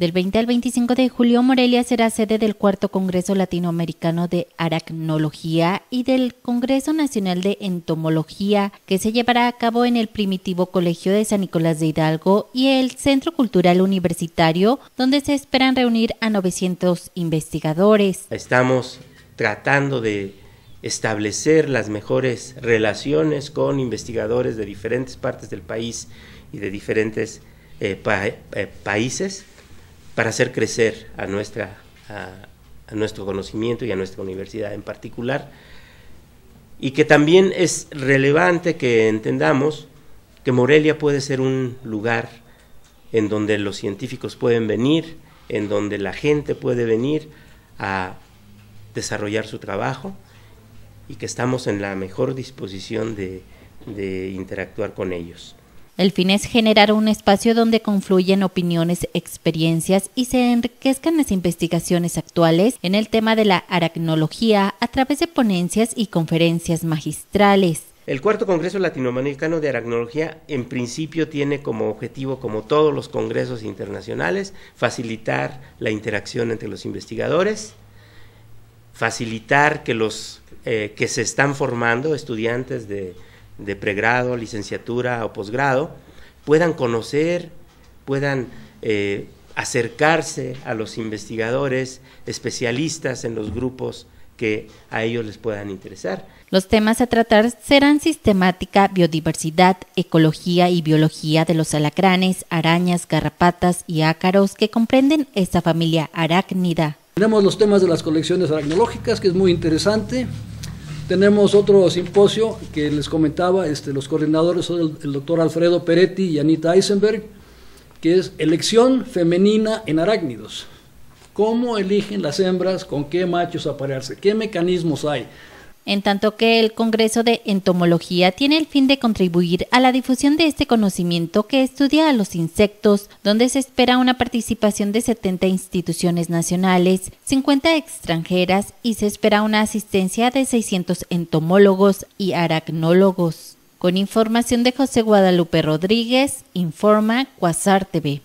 Del 20 al 25 de julio, Morelia será sede del cuarto Congreso Latinoamericano de Aracnología y del Congreso Nacional de Entomología, que se llevará a cabo en el primitivo Colegio de San Nicolás de Hidalgo y el Centro Cultural Universitario, donde se esperan reunir a 900 investigadores. Estamos tratando de establecer las mejores relaciones con investigadores de diferentes partes del país y de diferentes eh, eh, países para hacer crecer a, nuestra, a, nuestro conocimiento y a nuestra universidad en particular. Y que también es relevante que entendamos que Morelia puede ser un lugar en donde los científicos pueden venir, en donde la gente puede venir a desarrollar su trabajo y que estamos en la mejor disposición de, interactuar con ellos. El fin es generar un espacio donde confluyen opiniones, experiencias y se enriquezcan las investigaciones actuales en el tema de la aracnología a través de ponencias y conferencias magistrales. El cuarto Congreso Latinoamericano de Aracnología en principio tiene como objetivo, como todos los congresos internacionales, facilitar la interacción entre los investigadores, facilitar que los eh, que se están formando, estudiantes de, de pregrado, licenciatura o posgrado, puedan conocer, puedan eh, acercarse a los investigadores, especialistas en los grupos que a ellos les puedan interesar. Los temas a tratar serán sistemática, biodiversidad, ecología y biología de los alacranes, arañas, garrapatas y ácaros que comprenden esta familia arácnida. Tenemos los temas de las colecciones aracnológicas, que es muy interesante. Tenemos otro simposio que les comentaba, este, los coordinadores son el, doctor Alfredo Peretti y Anita Eisenberg, que es elección femenina en arácnidos. ¿Cómo eligen las hembras con qué machos aparearse? ¿Qué mecanismos hay? En tanto que el Congreso de Entomología tiene el fin de contribuir a la difusión de este conocimiento que estudia a los insectos, donde se espera una participación de 70 instituciones nacionales, 50 extranjeras y se espera una asistencia de 600 entomólogos y aracnólogos. Con información de José Guadalupe Rodríguez, informa Cuasar TV.